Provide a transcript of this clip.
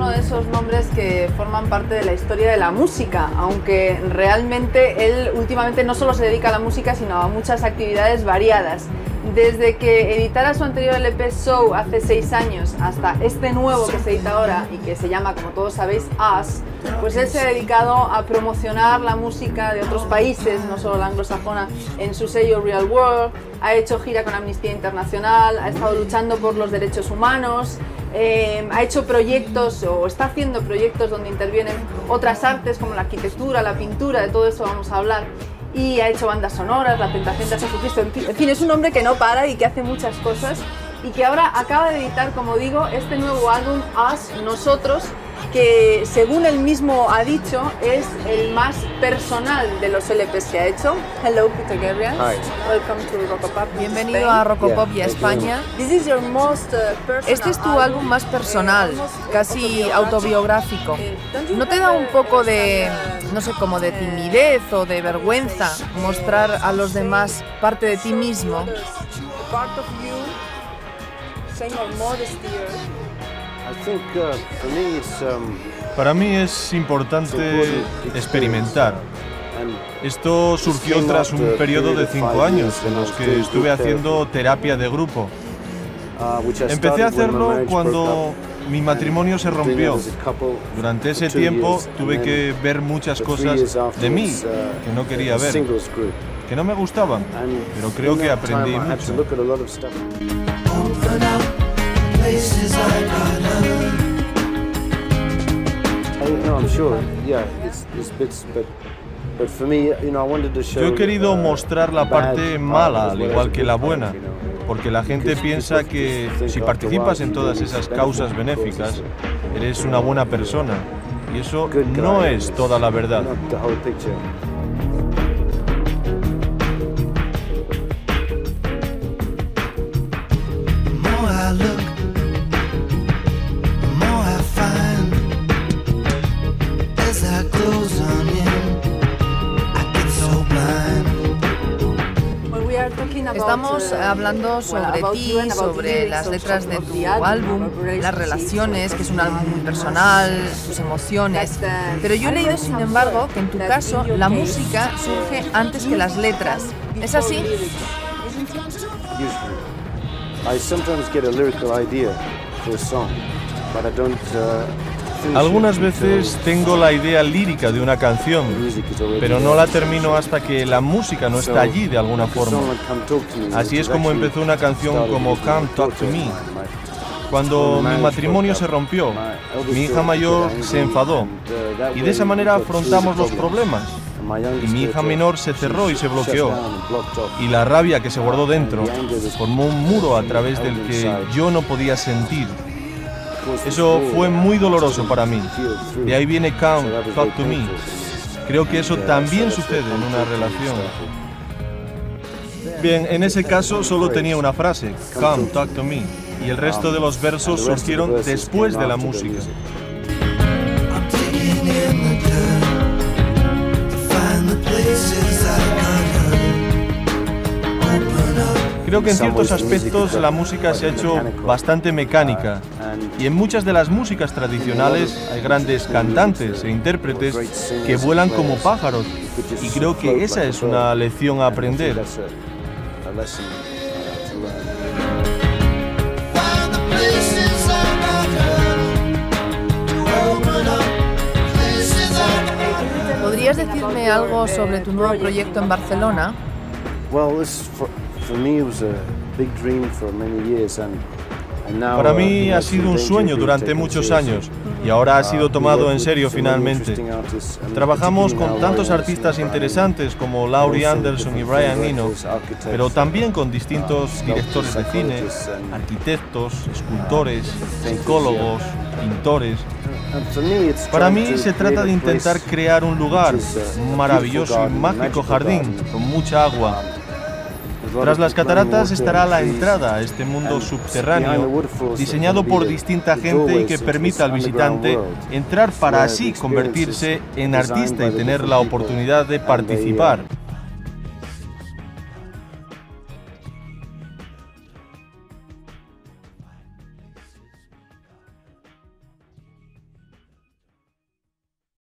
uno de esos nombres que forman parte de la historia de la música, aunque realmente él últimamente no solo se dedica a la música, sino a muchas actividades variadas. Desde que editara su anterior LP Show hace seis años hasta este nuevo que se edita ahora y que se llama, como todos sabéis, Us, pues él se ha dedicado a promocionar la música de otros países, no solo la anglosajona, en su sello Real World, ha hecho gira con Amnistía Internacional, ha estado luchando por los derechos humanos, eh, ha hecho proyectos o está haciendo proyectos donde intervienen otras artes como la arquitectura, la pintura, de todo eso vamos a hablar. Y ha hecho bandas sonoras, La Tentación de Jesucristo, en fin, es un hombre que no para y que hace muchas cosas y que ahora acaba de editar, como digo, este nuevo álbum, Us, Nosotros, que según él mismo ha dicho es el más personal de los LPs que ha hecho. Hello Peter Gabriel. Welcome to Rocopop. Bienvenido a Rocopop y a España. This is your most, uh, este es tu álbum más personal, casi autobiográfico. ¿No te da un poco de, no sé, como de timidez o de vergüenza mostrar a los demás parte de ti mismo? Para mí es importante experimentar. Esto surgió tras un periodo de cinco años en los que estuve haciendo terapia de grupo. Uh, Empecé a hacerlo cuando mi matrimonio se rompió. Durante ese tiempo tuve que ver muchas cosas de mí uh, que no quería ver, que no me gustaban, pero creo que aprendí mucho. Yo he querido uh, mostrar la parte mala, al igual que la buena, porque la gente piensa que si participas en todas esas causas benéficas, eres una buena persona. Y eso no es toda la verdad. Estamos hablando sobre ti, sobre las letras de tu álbum, las relaciones, que es un álbum muy personal, tus emociones. Pero yo he leído, sin embargo, que en tu caso la música surge antes que las letras. ¿Es así? I sometimes get a lyrical idea for a song, but I don't uh, algunas veces tengo la idea lírica de una canción, pero no la termino hasta que la música no está allí de alguna forma. Así es como empezó una canción como Come Talk to Me. Cuando mi matrimonio se rompió, mi hija mayor se enfadó y de esa manera afrontamos los problemas. Y mi hija menor se cerró y se bloqueó. Y la rabia que se guardó dentro formó un muro a través del que yo no podía sentir eso fue muy doloroso para mí. De ahí viene Come, Talk to Me. Creo que eso también sucede en una relación. Bien, en ese caso solo tenía una frase, Come, Talk to Me, y el resto de los versos surgieron después de la música. Creo que en ciertos aspectos la música se ha hecho bastante mecánica. Y en muchas de las músicas tradicionales hay grandes cantantes e intérpretes que vuelan como pájaros. Y creo que esa es una lección a aprender. ¿Podrías decirme algo sobre tu nuevo proyecto en Barcelona? Para mí ha sido un sueño durante muchos años y ahora ha sido tomado en serio finalmente. Trabajamos con tantos artistas interesantes como Laurie Anderson y Brian Eno, pero también con distintos directores de cine, arquitectos, escultores, psicólogos, pintores. Para mí se trata de intentar crear un lugar, un maravilloso y mágico jardín con mucha agua, tras las cataratas estará la entrada a este mundo subterráneo, diseñado por distinta gente y que permita al visitante entrar para así convertirse en artista y tener la oportunidad de participar.